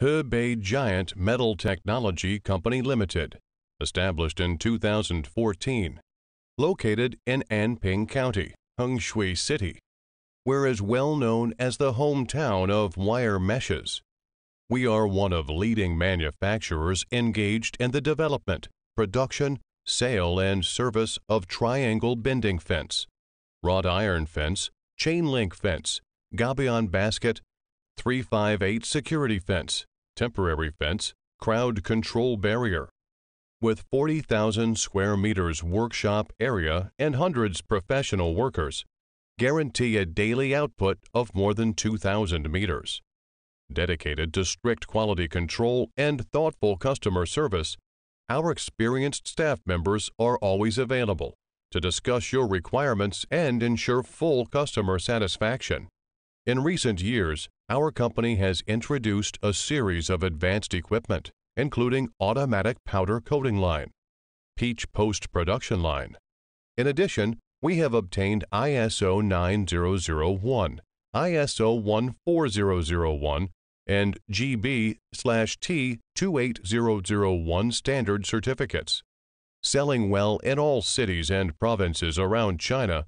Hebei Giant Metal Technology Company Limited, established in 2014, located in Anping County, Hengshui City, where is well known as the hometown of wire meshes. We are one of leading manufacturers engaged in the development, production, sale, and service of triangle bending fence, wrought iron fence, chain link fence, gabion basket, 358 security fence, temporary fence, crowd control barrier. With 40,000 square meters workshop area and hundreds professional workers, guarantee a daily output of more than 2,000 meters. Dedicated to strict quality control and thoughtful customer service, our experienced staff members are always available to discuss your requirements and ensure full customer satisfaction. In recent years, our company has introduced a series of advanced equipment, including automatic powder coating line, peach post production line. In addition, we have obtained ISO 9001, ISO 14001, and GB T 28001 standard certificates. Selling well in all cities and provinces around China,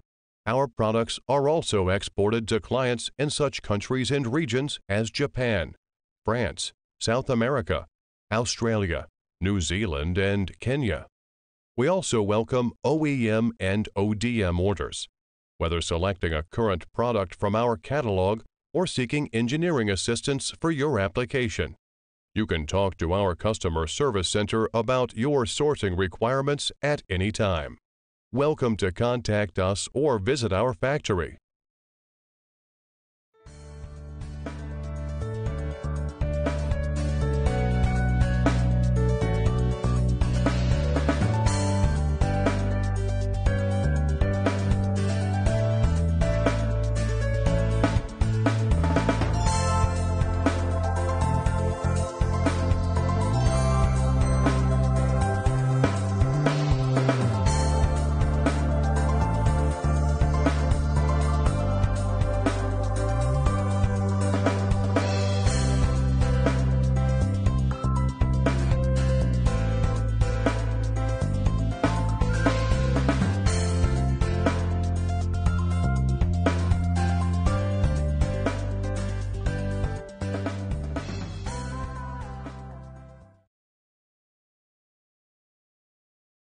our products are also exported to clients in such countries and regions as Japan, France, South America, Australia, New Zealand, and Kenya. We also welcome OEM and ODM orders, whether selecting a current product from our catalog or seeking engineering assistance for your application. You can talk to our customer service center about your sourcing requirements at any time. Welcome to contact us or visit our factory.